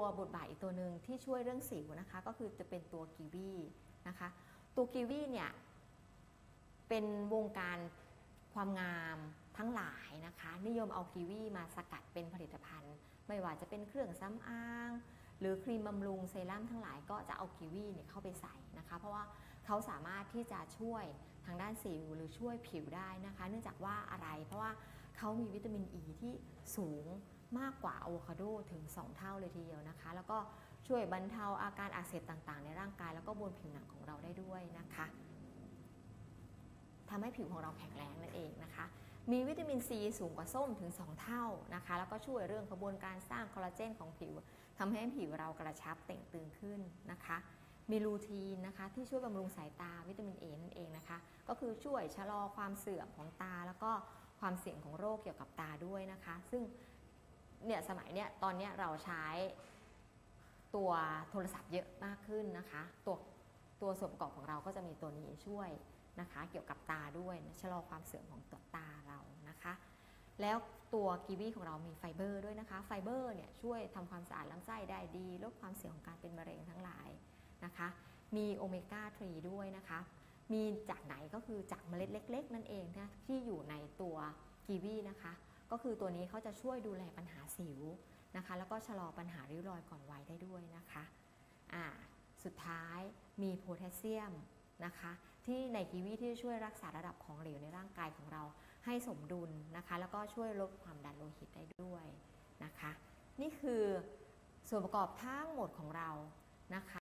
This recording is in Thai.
ตัวบทบาทอีกตัวหนึ่งที่ช่วยเรื่องสิวนะคะ ก็คือจะเป็นตัวกีวีนะคะ ตัวกีวีเนี่ยเป็นวงการความงามทั้งหลายนะคะ นิยมเอากีวีมาสกัดเป็นผลิตภัณฑ์ ไม่ว่าจะเป็นเครื่องสำอางหรือครีมบำรุงเซรั่มทั้งหลายก็จะเอากีวีเนี่ยเข้าไปใส่นะคะ เพราะว่าเขาสามารถที่จะช่วยทางด้านสิวหรือช่วยผิวได้นะคะ เนื่องจากว่าอะไรเพราะว่าเขามีวิตามินอ e ีที่สูง มากกว่าอะโวคาโดถึง 2 เท่าเลยทีเดียวนะคะ แล้วก็ช่วยบรรเทาอาการอักเสบต่างๆ ในร่างกาย แล้วก็บนผิวหนังของเราได้ด้วยนะคะทำให้ผิวของเราแข็งแรงนั่นเองนะคะ มีวิตามินซีสูงกว่าส้มถึง 2 เท่านะคะ แล้วก็ช่วยเรื่องกระบวนการสร้างคอลลาเจนของผิวทำให้ผิวเรากระชับเต่งตึงขึ้นนะคะ มีลูทีนนะคะที่ช่วยบำรุงสายตาวิตามินเอนั่นเองนะคะ ก็คือช่วยชะลอความเสื่อมของตา แล้วก็ความเสี่ยงของโรคเกี่ยวกับตาด้วยนะคะ ซึ่ง เนี่ยสมัยเนี้ยตอนเนี้ยเราใช้ตัวโทรศัพท์เยอะมากขึ้นนะคะ ตัวตัวส่วนประกอบของเราก็จะมีตัวนี้ช่วยนะคะ เกี่ยวกับตาด้วยชะลอความเสื่อมของตัวตาเรานะคะ แล้วตัวกีวีของเรามีไฟเบอร์ด้วยนะคะ ไฟเบอร์เนี่ยช่วยทำความสะอาดลำไส้ได้ดีลดความเสี่ยงของการเป็นมะเร็งทั้งหลายนะคะ มีโอเมก้า3ด้วยนะคะ มีจากไหนก็คือจากเมล็ดเล็ก ๆ นั่นเองนะที่อยู่ในตัวกีวีนะคะ ก็คือตัวนี้เขาจะช่วยดูแลปัญหาสิวนะคะ แล้วก็ชะลอปัญหาริ้วรอยก่อนวัยได้ด้วยนะคะอ่าสุดท้ายมีโพแทสเซียมนะคะ ที่ในกีวีที่ช่วยรักษาระดับของเหลวในร่างกายของเราให้สมดุลนะคะ แล้วก็ช่วยลดความดันโลหิตได้ด้วยนะคะ นี่คือส่วนประกอบทั้งหมดของเรานะคะ